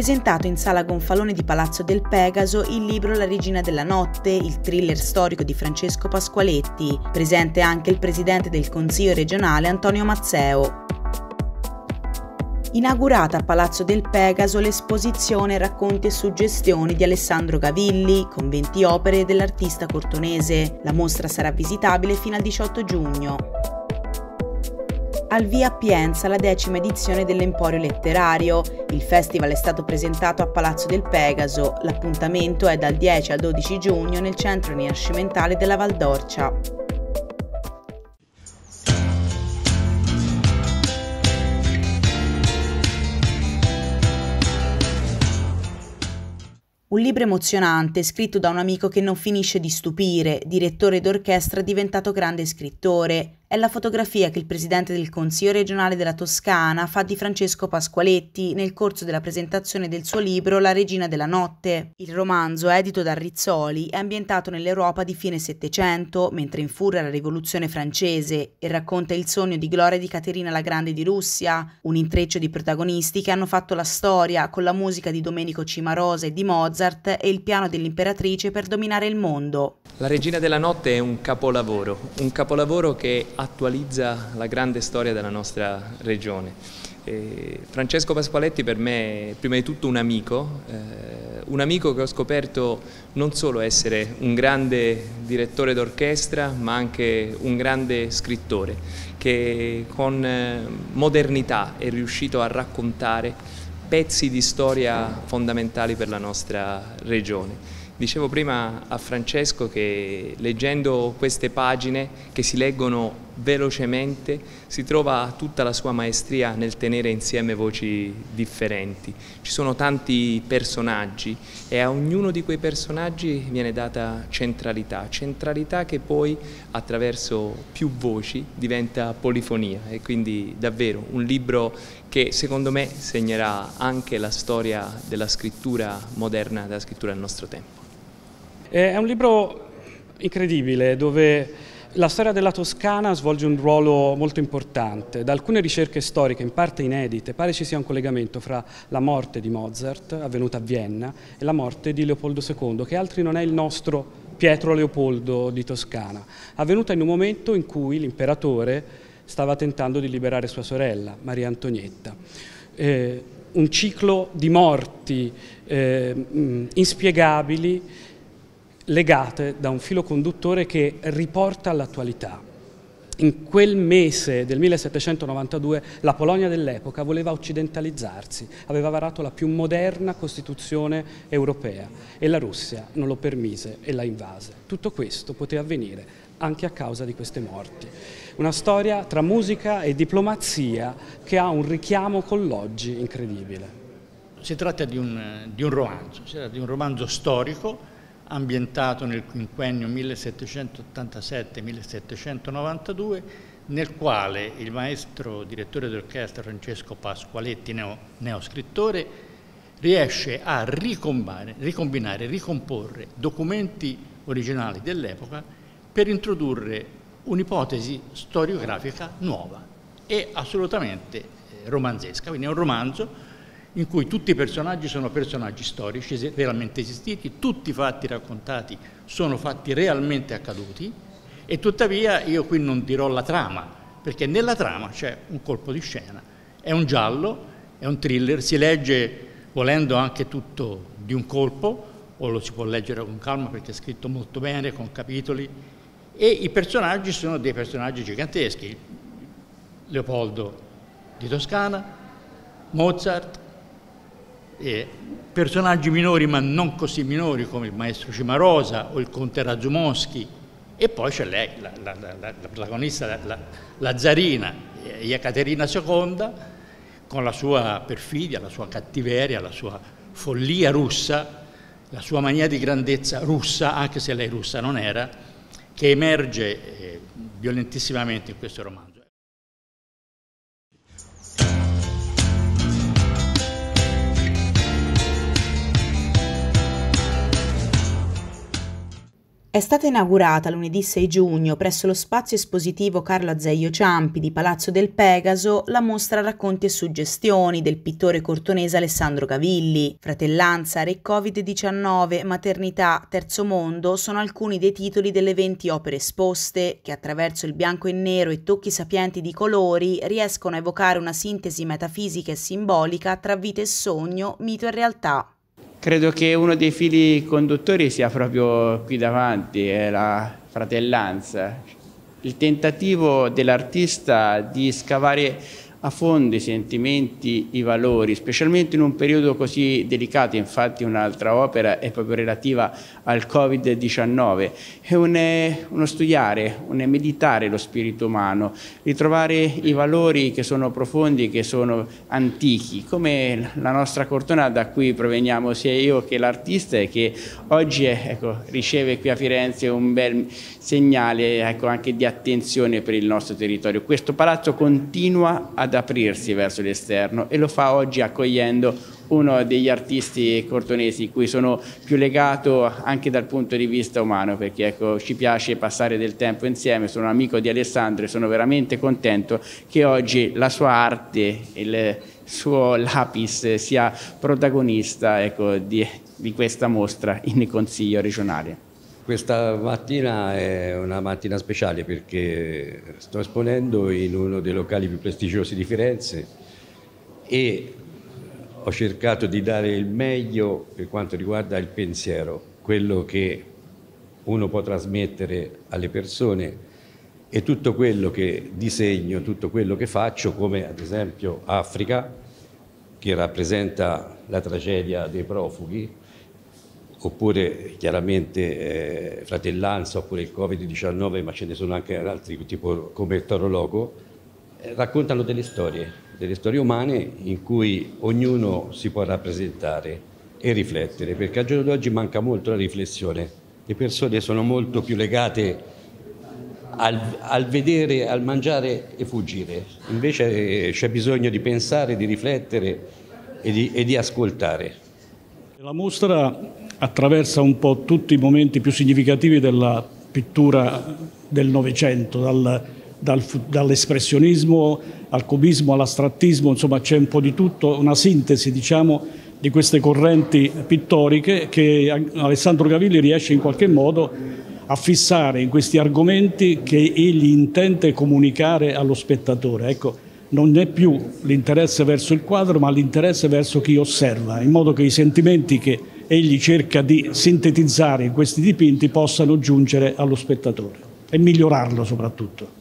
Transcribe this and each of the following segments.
presentato in sala Gonfalone di Palazzo del Pegaso il libro La regina della notte, il thriller storico di Francesco Pasqualetti, presente anche il presidente del Consiglio regionale Antonio Mazzeo. Inaugurata a Palazzo del Pegaso l'esposizione Racconti e suggestioni di Alessandro Gavilli, con 20 opere dell'artista cortonese. La mostra sarà visitabile fino al 18 giugno. Al via Pienza la decima edizione dell'Emporio Letterario. Il festival è stato presentato a Palazzo del Pegaso. L'appuntamento è dal 10 al 12 giugno nel centro rinascimentale della Valdorcia. Un libro emozionante, scritto da un amico che non finisce di stupire, direttore d'orchestra diventato grande scrittore, è la fotografia che il presidente del Consiglio regionale della Toscana fa di Francesco Pasqualetti nel corso della presentazione del suo libro La regina della notte. Il romanzo, edito da Rizzoli, è ambientato nell'Europa di fine Settecento, mentre infurra la rivoluzione francese e racconta il sogno di gloria di Caterina la Grande di Russia, un intreccio di protagonisti che hanno fatto la storia con la musica di Domenico Cimarosa e di Mozart e il piano dell'imperatrice per dominare il mondo. La regina della notte è un capolavoro, un capolavoro che attualizza la grande storia della nostra regione. E Francesco Pasqualetti per me è prima di tutto un amico, eh, un amico che ho scoperto non solo essere un grande direttore d'orchestra ma anche un grande scrittore che con eh, modernità è riuscito a raccontare pezzi di storia fondamentali per la nostra regione. Dicevo prima a Francesco che leggendo queste pagine che si leggono velocemente si trova tutta la sua maestria nel tenere insieme voci differenti. Ci sono tanti personaggi e a ognuno di quei personaggi viene data centralità, centralità che poi attraverso più voci diventa polifonia e quindi davvero un libro che secondo me segnerà anche la storia della scrittura moderna, della scrittura del nostro tempo. È un libro incredibile dove la storia della Toscana svolge un ruolo molto importante. Da alcune ricerche storiche, in parte inedite, pare ci sia un collegamento fra la morte di Mozart, avvenuta a Vienna, e la morte di Leopoldo II, che altri non è il nostro Pietro Leopoldo di Toscana, avvenuta in un momento in cui l'imperatore stava tentando di liberare sua sorella, Maria Antonietta. Eh, un ciclo di morti eh, inspiegabili legate da un filo conduttore che riporta all'attualità. In quel mese del 1792 la Polonia dell'epoca voleva occidentalizzarsi, aveva varato la più moderna Costituzione europea e la Russia non lo permise e la invase. Tutto questo poteva avvenire anche a causa di queste morti. Una storia tra musica e diplomazia che ha un richiamo con l'oggi incredibile. Si tratta di un, di un romanzo, si tratta di un romanzo storico ambientato nel quinquennio 1787-1792, nel quale il maestro direttore d'orchestra Francesco Pasqualetti, neo, neoscrittore, riesce a ricombinare, ricomporre documenti originali dell'epoca per introdurre un'ipotesi storiografica nuova e assolutamente eh, romanzesca, quindi è un romanzo in cui tutti i personaggi sono personaggi storici realmente esistiti, tutti i fatti raccontati sono fatti realmente accaduti e tuttavia io qui non dirò la trama, perché nella trama c'è un colpo di scena, è un giallo, è un thriller, si legge volendo anche tutto di un colpo, o lo si può leggere con calma perché è scritto molto bene, con capitoli, e i personaggi sono dei personaggi giganteschi. Leopoldo di Toscana, Mozart, eh, personaggi minori ma non così minori come il maestro Cimarosa o il conte Razumowski e poi c'è lei, la, la, la, la protagonista, la, zarina, Ekaterina II, con la sua perfidia, la sua cattiveria, la sua follia russa, la sua mania di grandezza russa, anche se lei russa non era, che emerge eh, violentissimamente in questo romanzo. È stata inaugurata lunedì 6 giugno presso lo spazio espositivo Carlo Azeglio Ciampi di Palazzo del Pegaso la mostra Racconti e suggestioni del pittore cortonese Alessandro Gavilli. Fratellanza, Re Covid-19, Maternità, Terzo Mondo sono alcuni dei titoli delle 20 opere esposte che attraverso il bianco e nero e tocchi sapienti di colori riescono a evocare una sintesi metafisica e simbolica tra vita e sogno, mito e realtà. Credo che uno dei fili conduttori sia proprio qui davanti, è la fratellanza, il tentativo dell'artista di scavare a fondo i sentimenti, i valori, specialmente in un periodo così delicato, infatti un'altra opera è proprio relativa al Covid-19, è un, uno studiare, un meditare lo spirito umano, ritrovare i valori che sono profondi, che sono antichi, come la nostra Cortona da cui proveniamo sia io che l'artista e che oggi ecco, riceve qui a Firenze un bel segnale ecco, anche di attenzione per il nostro territorio. Questo palazzo continua ad aprirsi verso l'esterno e lo fa oggi accogliendo uno degli artisti cortonesi cui sono più legato anche dal punto di vista umano perché ecco, ci piace passare del tempo insieme, sono amico di Alessandro e sono veramente contento che oggi la sua arte, il suo lapis sia protagonista ecco, di, di questa mostra in Consiglio regionale. Questa mattina è una mattina speciale perché sto esponendo in uno dei locali più prestigiosi di Firenze e ho cercato di dare il meglio per quanto riguarda il pensiero, quello che uno può trasmettere alle persone e tutto quello che disegno, tutto quello che faccio, come ad esempio Africa, che rappresenta la tragedia dei profughi, oppure chiaramente eh, fratellanza, oppure il Covid-19, ma ce ne sono anche altri tipo come Toro Loco, eh, raccontano delle storie, delle storie umane in cui ognuno si può rappresentare e riflettere, perché al giorno d'oggi manca molto la riflessione. Le persone sono molto più legate al, al vedere, al mangiare e fuggire. Invece eh, c'è bisogno di pensare, di riflettere e di, e di ascoltare. La mostra attraversa un po' tutti i momenti più significativi della pittura del Novecento, dal, dal, dall'espressionismo al cubismo, all'astrattismo, insomma c'è un po' di tutto, una sintesi diciamo, di queste correnti pittoriche che Alessandro Gavilli riesce in qualche modo a fissare in questi argomenti che egli intende comunicare allo spettatore. Ecco, non è più l'interesse verso il quadro, ma l'interesse verso chi osserva, in modo che i sentimenti che egli cerca di sintetizzare in questi dipinti possano giungere allo spettatore e migliorarlo soprattutto.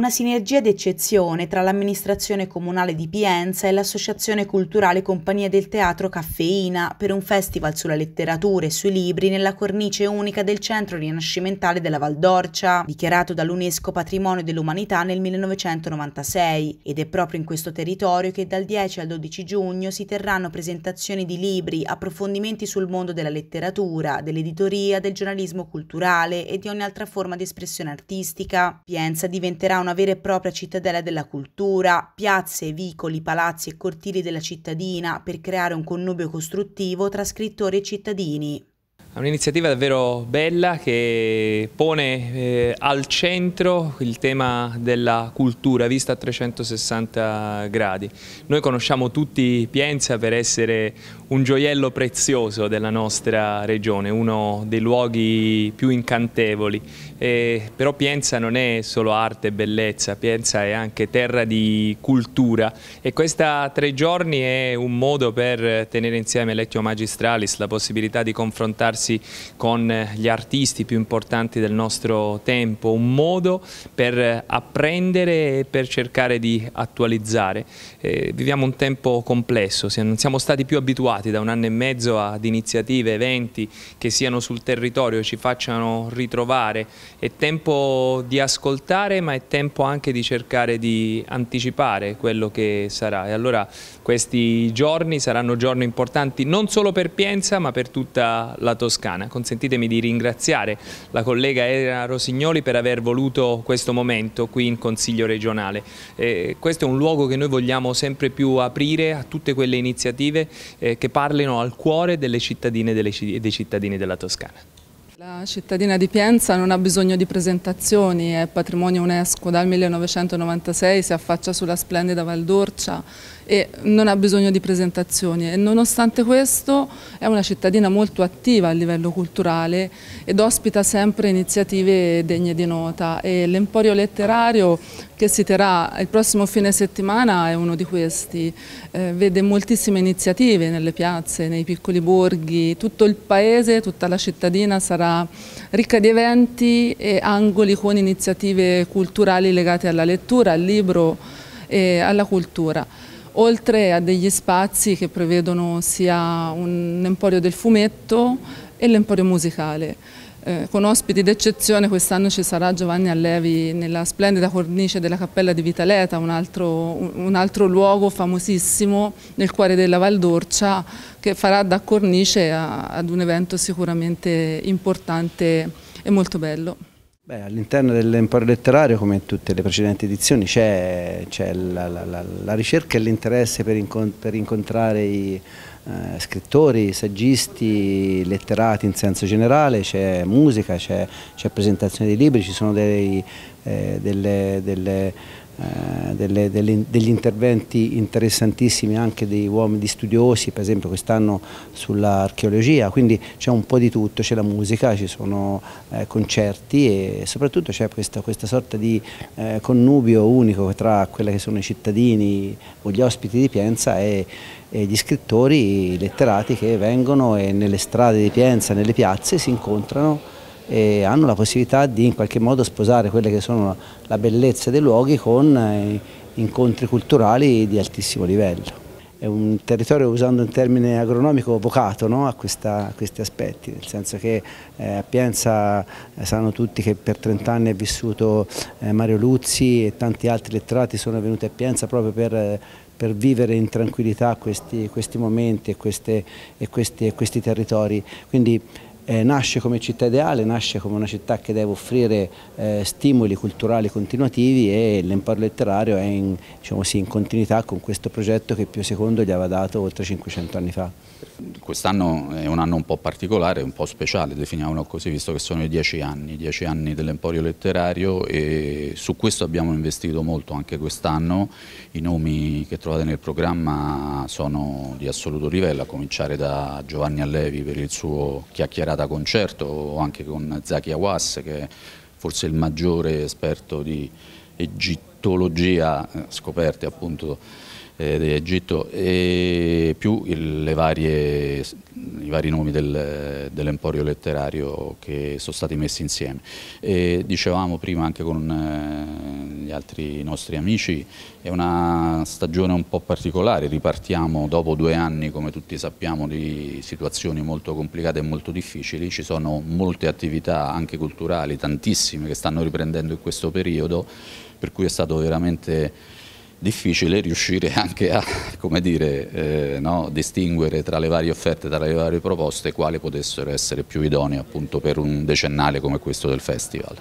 Una sinergia d'eccezione tra l'amministrazione comunale di Pienza e l'associazione culturale Compagnia del Teatro Caffeina per un festival sulla letteratura e sui libri nella cornice unica del centro rinascimentale della Valdorcia, dichiarato dall'UNESCO Patrimonio dell'Umanità nel 1996 ed è proprio in questo territorio che dal 10 al 12 giugno si terranno presentazioni di libri, approfondimenti sul mondo della letteratura, dell'editoria, del giornalismo culturale e di ogni altra forma di espressione artistica. Pienza diventerà una vera e propria cittadella della cultura, piazze, vicoli, palazzi e cortili della cittadina per creare un connubio costruttivo tra scrittori e cittadini. È un'iniziativa davvero bella che pone eh, al centro il tema della cultura vista a 360 gradi. Noi conosciamo tutti Pienza per essere un gioiello prezioso della nostra regione, uno dei luoghi più incantevoli. Eh, però Pienza non è solo arte e bellezza, Pienza è anche terra di cultura e questa tre giorni è un modo per tenere insieme Lectio Magistralis, la possibilità di confrontarsi con gli artisti più importanti del nostro tempo, un modo per apprendere e per cercare di attualizzare. Eh, viviamo un tempo complesso, non siamo stati più abituati abituati da un anno e mezzo ad iniziative, eventi che siano sul territorio, ci facciano ritrovare. È tempo di ascoltare ma è tempo anche di cercare di anticipare quello che sarà e allora questi giorni saranno giorni importanti non solo per Pienza ma per tutta la Toscana. Consentitemi di ringraziare la collega Era Rosignoli per aver voluto questo momento qui in Consiglio regionale. Eh, questo è un luogo che noi vogliamo sempre più aprire a tutte quelle iniziative eh, che parlino al cuore delle cittadine e dei cittadini della Toscana. La cittadina di Pienza non ha bisogno di presentazioni, è patrimonio UNESCO dal 1996, si affaccia sulla splendida Val d'Orcia e non ha bisogno di presentazioni. E nonostante questo è una cittadina molto attiva a livello culturale ed ospita sempre iniziative degne di nota. E l'Emporio Letterario che si terrà il prossimo fine settimana è uno di questi, eh, vede moltissime iniziative nelle piazze, nei piccoli borghi, tutto il paese, tutta la cittadina sarà ricca di eventi e angoli con iniziative culturali legate alla lettura, al libro e alla cultura oltre a degli spazi che prevedono sia un emporio del fumetto e l'emporio musicale. Eh, con ospiti d'eccezione quest'anno ci sarà Giovanni Allevi nella splendida cornice della Cappella di Vitaleta, un altro, un altro luogo famosissimo nel cuore della Val d'Orcia che farà da cornice a, ad un evento sicuramente importante e molto bello. All'interno dell'Emporio Letterario, come in tutte le precedenti edizioni, c'è la, la, la, ricerca e l'interesse per, incont per, incontrare i eh, scrittori, saggisti, letterati in senso generale, c'è musica, c'è presentazione di libri, ci sono dei, eh, delle, delle eh, delle, delle, degli interventi interessantissimi anche dei uomini studiosi, per esempio quest'anno sull'archeologia, quindi c'è un po' di tutto, c'è la musica, ci sono eh, concerti e soprattutto c'è questa, questa, sorta di eh, connubio unico tra quelli che sono i cittadini o gli ospiti di Pienza e, e gli scrittori letterati che vengono e nelle strade di Pienza, nelle piazze si incontrano e hanno la possibilità di in qualche modo sposare quelle che sono la bellezza dei luoghi con eh, incontri culturali di altissimo livello. È un territorio, usando un termine agronomico, vocato no? a, questa, a, questi aspetti, nel senso che eh, a Pienza eh, sanno tutti che per 30 anni è vissuto eh, Mario Luzzi e tanti altri letterati sono venuti a Pienza proprio per, per vivere in tranquillità questi, questi momenti e, queste, e, questi, e questi territori. Quindi, eh, nasce come città ideale, nasce come una città che deve offrire eh, stimoli culturali continuativi e l'Emporio Letterario è in, diciamo sì, in continuità con questo progetto che Pio II gli aveva dato oltre 500 anni fa. Quest'anno è un anno un po' particolare, un po' speciale, definiamolo così, visto che sono i dieci anni, dieci anni dell'Emporio Letterario e su questo abbiamo investito molto anche quest'anno. I nomi che trovate nel programma sono di assoluto livello, a cominciare da Giovanni Allevi per il suo chiacchierata concerto o anche con Zaki Awas che è forse il maggiore esperto di egittologia eh, scoperte appunto eh, d'Egitto e più il, varie, i vari nomi del, dell'emporio letterario che sono stati messi insieme. E dicevamo prima anche con eh, gli altri nostri amici, è una stagione un po' particolare, ripartiamo dopo due anni come tutti sappiamo di situazioni molto complicate e molto difficili, ci sono molte attività anche culturali, tantissime che stanno riprendendo in questo periodo, per cui è stato veramente difficile riuscire anche a dire, eh, no, distinguere tra le varie offerte, tra le varie proposte, quali potessero essere più idonee appunto per un decennale come questo del festival.